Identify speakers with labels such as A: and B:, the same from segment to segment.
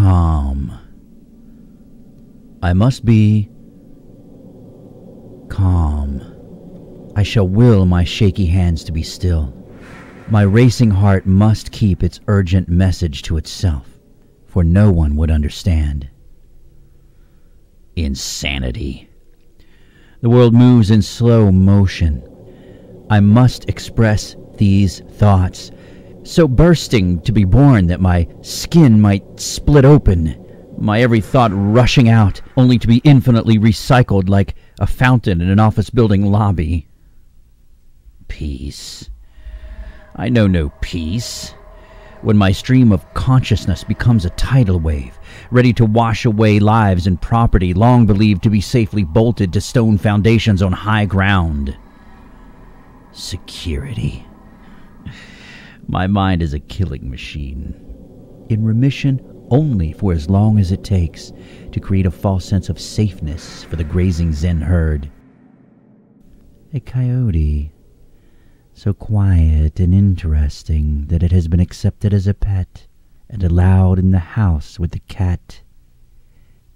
A: calm. I must be calm. I shall will my shaky hands to be still. My racing heart must keep its urgent message to itself, for no one would understand. Insanity. The world moves in slow motion. I must express these thoughts, so bursting to be born that my skin might split open, my every thought rushing out, only to be infinitely recycled like a fountain in an office building lobby. Peace. I know no peace. When my stream of consciousness becomes a tidal wave, ready to wash away lives and property long believed to be safely bolted to stone foundations on high ground. Security. My mind is a killing machine, in remission only for as long as it takes to create a false sense of safeness for the grazing Zen herd. A coyote, so quiet and interesting that it has been accepted as a pet and allowed in the house with the cat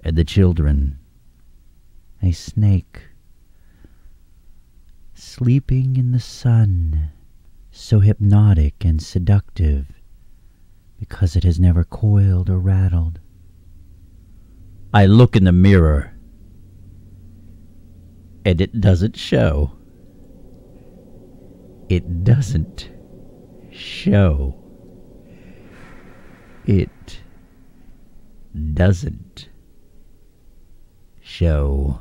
A: and the children. A snake, sleeping in the sun, so hypnotic and seductive because it has never coiled or rattled. I look in the mirror and it doesn't show. It doesn't show. It doesn't show.